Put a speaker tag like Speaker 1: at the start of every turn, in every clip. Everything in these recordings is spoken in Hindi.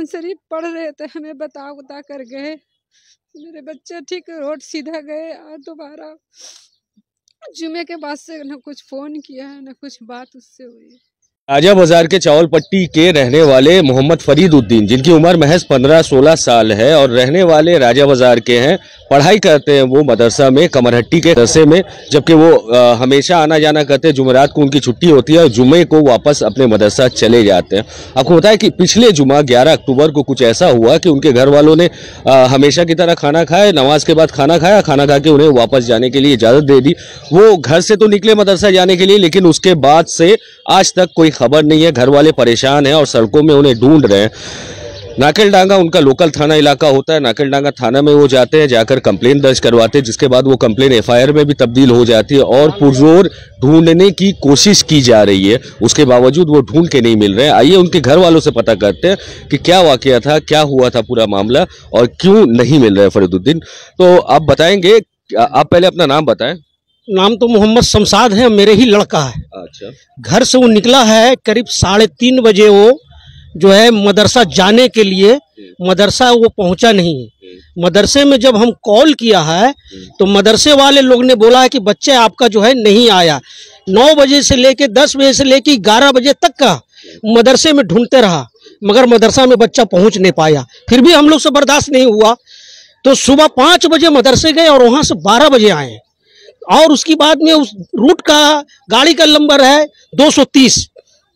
Speaker 1: कुरान शरीफ पढ़ रहे थे, हमें बता उता कर गए। मेरे बच्चे ठीक रोड सीधा गए और दोबारा। जुमे के बाद से न कुछ फ़ोन किया है न कुछ बात उससे हुई।
Speaker 2: राजा बाज़ार के चावल पट्टी के रहने वाले मोहम्मद फरीद उद्दीन जिनकी उम्र महज 15-16 साल है और रहने वाले राजा बाज़ार के हैं पढ़ाई करते हैं वो मदरसा में कमरहट्टी के दरसे में जबकि वो अ, हमेशा आना जाना करते हैं। जुमेरात को उनकी छुट्टी होती है और जुमे को वापस अपने मदरसा चले जाते हैं। आपको बताया कि पिछले जुमा 11 अक्टूबर को कुछ ऐसा हुआ कि उनके घर वालों ने अ, हमेशा की तरह खाना खाया नमाज़ के बाद खाना खाया खाना खा के उन्हें वापस जाने के लिए इजाज़त दे दी। वो घर से तो निकले मदरसा जाने के लिए लेकिन उसके बाद से आज तक कोई खबर नहीं है घर वाले परेशान हैं और सड़कों में उन्हें ढूंढ रहे हैं। नाकेलडांगा उनका लोकल थाना इलाका होता है। नाकेलडांगा थाना में वो जाते हैं, जाकर कंप्लेन दर्ज करवाते हैं, जिसके बाद वो कंप्लेन एफआईआर में भी तब्दील हो जाती है और पुरजोर ढूँढने की कोशिश की जा रही है। उसके बावजूद वो ढूंढ के नहीं मिल रहे हैं। आइए उनके घर वालों से पता करते हैं कि क्या वाकया था, क्या हुआ था पूरा मामला और क्यों नहीं मिल रहा है फरीदुद्दीन। तो आप बताएँगे, आप पहले अपना नाम बताएँ।
Speaker 3: नाम तो मोहम्मद शमसाद है मेरे ही लड़का है।
Speaker 2: अच्छा।
Speaker 3: घर से वो निकला है करीब साढ़े तीन बजे वो जो है मदरसा जाने के लिए मदरसा वो पहुँचा नहीं है। मदरसे में जब हम कॉल किया है तो मदरसे वाले लोग ने बोला है कि बच्चे आपका जो है नहीं आया। नौ बजे से लेके दस बजे से लेके ग्यारह बजे तक का मदरसे में ढूंढते रहा मगर मदरसा में बच्चा पहुँच नहीं पाया। फिर भी हम लोग से बर्दाश्त नहीं हुआ। तो सुबह पाँच बजे मदरसे गए और वहाँ से बारह बजे आए। और उसकी बाद में उस रूट का गाड़ी का नंबर है 230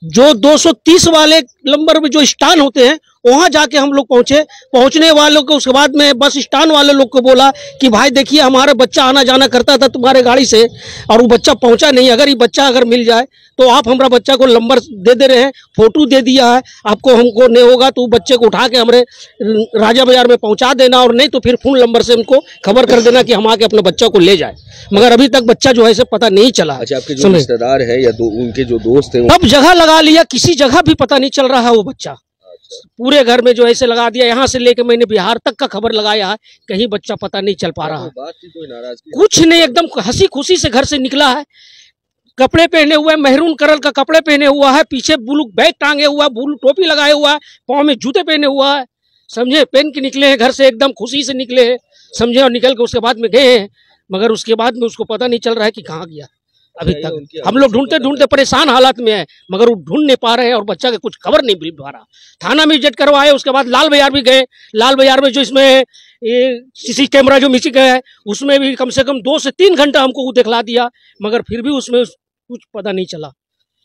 Speaker 3: जो 230 वाले नंबर में जो स्टान होते हैं वहाँ जाके हम लोग पहुँचे। पहुँचने वालों को उसके बाद में बस स्टैंड वाले लोग को बोला कि भाई देखिए हमारा बच्चा आना जाना करता था तुम्हारे गाड़ी से और वो बच्चा पहुँचा नहीं। अगर ये बच्चा अगर मिल जाए तो आप हमारा बच्चा को नंबर दे दे रहे हैं फ़ोटो दे दिया है। आपको हमको नहीं होगा तो बच्चे को उठा के हमारे राजा बाज़ार में पहुँचा देना और नहीं तो फिर फ़ोन नंबर से उनको खबर कर देना कि हम आके अपने बच्चा को ले जाए। मगर अभी तक बच्चा जो है इसे पता नहीं चला।
Speaker 2: अच्छा आपके जो रिश्तेदार है या उनके जो दोस्त हैं
Speaker 3: सब जगह लगा लिया किसी जगह भी पता नहीं चल रहा है वो बच्चा। पूरे घर में जो ऐसे लगा दिया यहाँ से लेके मैंने बिहार तक का खबर लगाया है कहीं बच्चा पता नहीं चल पा रहा है। कुछ नहीं एकदम हँसी खुशी से घर से निकला है। कपड़े पहने हुए मेहरून करल का कपड़े पहने हुआ है पीछे ब्लू बैग टांगे हुआ है ब्लू टोपी लगाए हुआ है पाँव में जूते पहने हुआ है। समझे? पहन के निकले हैं घर से एकदम खुशी से निकले हैं। समझे? और निकल के उसके बाद में गए हैं मगर उसके बाद में उसको पता नहीं चल रहा है कि कहाँ गया। अभी तक। हम लोग ढूंढते ढूंढते परेशान हालात में है मगर वो ढूंढ नहीं पा रहे हैं और बच्चा के कुछ खबर नहीं मिल पा रहा। थाना में विज़िट करवाए उसके बाद लाल बाज़ार भी गए। लाल बाज़ार में जो इसमें सीसी कैमरा जो मिसी है उसमें भी कम से कम दो से तीन घंटा हमको वो दिखला दिया मगर फिर भी उसमें कुछ पता नहीं चला।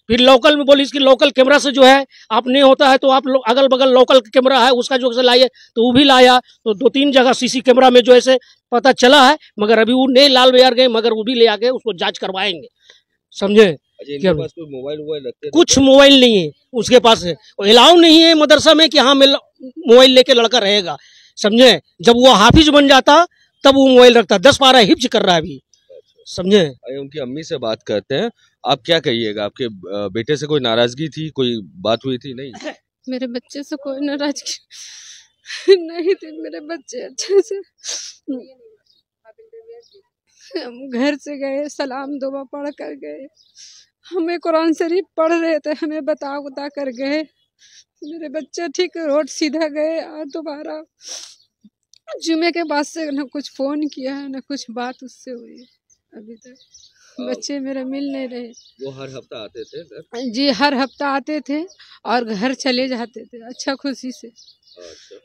Speaker 3: फिर लोकल में बोली इसकी लोकल कैमरा से जो है आप नहीं होता है तो आप लो, अगल बगल लोकल कैमरा है उसका जो से लाइए तो वो भी लाया। तो दो तीन जगह सीसी कैमरा में जो है से पता चला है मगर अभी वो नहीं लाल बाज़ार गए मगर वो भी ले आके उसको जाँच करवाएँगे। समझे?
Speaker 2: अच्छा
Speaker 3: क्या
Speaker 2: मोबाइल?
Speaker 3: कुछ मोबाइल नहीं है उसके पास। अलाउ नहीं है मदरसा में कि हाँ मोबाइल लेके लड़का रहेगा। समझे? जब वो हाफिज बन जाता तब वो मोबाइल रखता। दस बारह हिफ्ज कर रहा है अभी। समझे?
Speaker 2: उनकी अम्मी से बात करते हैं। आप क्या कहिएगा? आपके बेटे से कोई नाराज़गी थी? कोई बात हुई थी? नहीं?
Speaker 1: मेरे बच्चे से कोई नाराज़गी? नहीं थी मेरे बच्चे अच्छे से। हम घर से गए सलाम दुआ पढ़ कर गए। हमें कुरान शरीफ पढ़ रहे थे हमें बता उता कर गए। मेरे बच्चे ठीक रोड सीधा गए और दोबारा जुमे के बाद से न कुछ फ़ोन किया है न कुछ बात उससे हुई अभी तक। बच्चे मेरे मिल नहीं रहे।
Speaker 2: वो हर हफ़्ता आते थे
Speaker 1: जी हर हफ़्ता आते थे और घर चले जाते थे अच्छा खुशी से।
Speaker 2: अच्छा।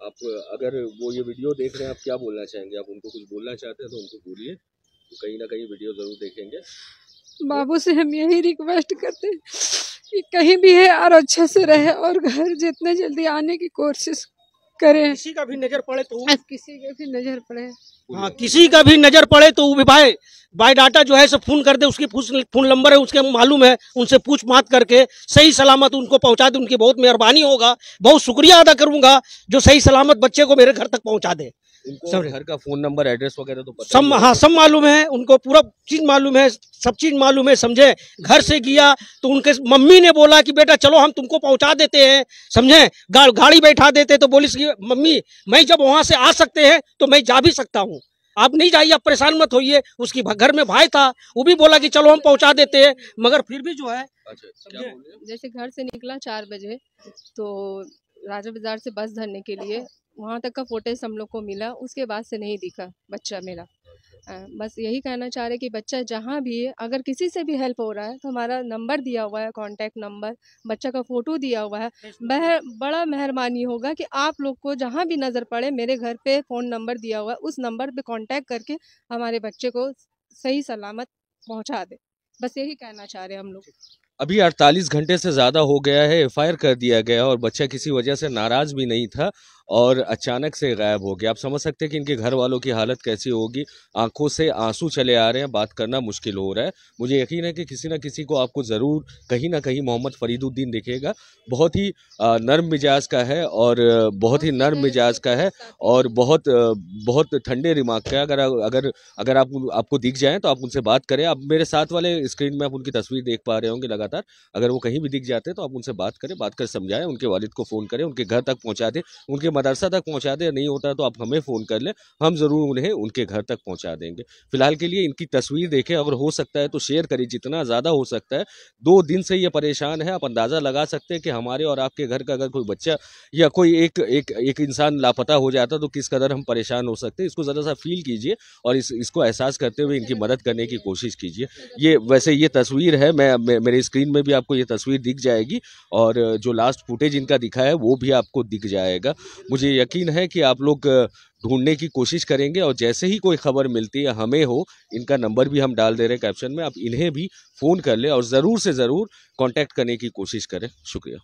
Speaker 2: आप, अगर वो ये वीडियो देख रहे हैं, आप क्या बोलना चाहेंगे? आप उनको कुछ बोलना चाहते हैं तो उनको बोलिए। तो कहीं ना कहीं वीडियो ज़रूर देखेंगे।
Speaker 1: बाबू से हम यही रिक्वेस्ट करते हैं कि कहीं भी है, और अच्छे से रहे, और घर जितने जल्दी आने की कोशिश करें।
Speaker 3: किसी का भी नज़र पड़े तो
Speaker 1: किसी का भी नज़र पड़े।
Speaker 3: हाँ किसी का भी नज़र पड़े तो भी भाई बायोडाटा डाटा जो है सब फ़ोन कर दे उसकी फ़ोन नंबर है उसके मालूम है उनसे पूछ मात करके सही सलामत उनको पहुँचा दे उनकी बहुत मेहरबानी होगा। बहुत शुक्रिया अदा करूँगा जो सही सलामत बच्चे को मेरे घर तक पहुँचा दे। समझे।
Speaker 2: घर का फ़ोन नंबर एड्रेस वगैरह तो पता
Speaker 3: सब
Speaker 2: हाँ
Speaker 3: सब मालूम है उनको पूरा चीज़ मालूम है सब चीज़ मालूम है समझे? घर से गया तो उनके मम्मी ने बोला कि बेटा चलो हम तुमको पहुँचा देते हैं समझे? गा, गाड़ी बैठा देते तो बोली कि मम्मी मैं जब वहाँ से आ सकते हैं तो मैं जा भी सकता हूँ। आप नहीं जाइए आप परेशान मत होइए। उसकी घर में भाई था वो भी बोला कि चलो हम पहुँचा देते हैं। मगर फिर भी जो है
Speaker 2: अच्छा हैं?
Speaker 4: जैसे घर से निकला चार बजे तो राजा बाज़ार से बस धरने के लिए वहाँ तक का फुटेज हम लोग को मिला उसके बाद से नहीं दिखा बच्चा मेरा। बस यही कहना चाह रहे कि बच्चा जहाँ भी है अगर किसी से भी हेल्प हो रहा है तो हमारा नंबर दिया हुआ है कांटेक्ट नंबर बच्चा का फ़ोटो दिया हुआ है। बह बड़ा मेहरबानी होगा कि आप लोग को जहाँ भी नज़र पड़े मेरे घर पे फ़ोन नंबर दिया हुआ है उस नंबर पे कांटेक्ट करके हमारे बच्चे को सही सलामत पहुँचा दे। बस यही कहना चाह रहे हम लोग।
Speaker 2: अभी 48 घंटे से ज़्यादा हो गया है एफआईआर कर दिया गया और बच्चा किसी वजह से नाराज़ भी नहीं था। और अचानक से गायब हो गया। आप समझ सकते हैं कि इनके घर वालों की हालत कैसी होगी। आँखों से आँसू चले आ रहे हैं। बात करना मुश्किल हो रहा है। मुझे यकीन है कि किसी ना किसी को आपको ज़रूर कहीं ना कहीं मोहम्मद फरीदुद्दीन दिखेगा। बहुत ही नर्म मिजाज का है और बहुत ही नर्म मिजाज का है और बहुत बहुत ठंडे दिमाग का है। अगर अगर अगर आप आपको दिख जाएँ तो आप उनसे बात करें। आप मेरे साथ वाले स्क्रीन में आप उनकी तस्वीर देख पा रहे होंगे लगातार। अगर वो कहीं भी दिख जाते हैं तो आप उनसे बात करें बात कर समझाएँ उनके वालिद को फ़ोन करें उनके घर तक पहुँचा दें उनके मदरसा तक पहुँचा दें, नहीं होता तो आप हमें फ़ोन कर लें, हम ज़रूर उन्हें उनके घर तक पहुँचा देंगे। फ़िलहाल के लिए इनकी तस्वीर देखें अगर हो सकता है तो शेयर करें, जितना ज़्यादा हो सकता है। दो दिन से ये परेशान है, आप अंदाज़ा लगा सकते हैं कि हमारे और आपके घर का अगर कोई बच्चा या कोई एक एक एक इंसान लापता हो जाता तो किस कदर हम परेशान हो सकते हैं। इसको ज़रा सा फील कीजिए और इस, इसको एहसास करते हुए इनकी मदद करने की कोशिश कीजिए। ये, वैसे ये तस्वीर है, मैं, मे- मेरे स्क्रीन में भी आपको ये तस्वीर दिख जाएगी और जो लास्ट फुटेज इनका दिखा है, वो भी आपको दिख जाएगा। मुझे यकीन है कि आप लोग ढूँढने की कोशिश करेंगे और जैसे ही कोई खबर मिलती है, हमें हो, इनका नंबर भी हम डाल दे रहे हैं कैप्शन में, आप इन्हें भी फ़ोन कर लें और ज़रूर से ज़रूर कॉन्टैक्ट करने की कोशिश करें। शुक्रिया।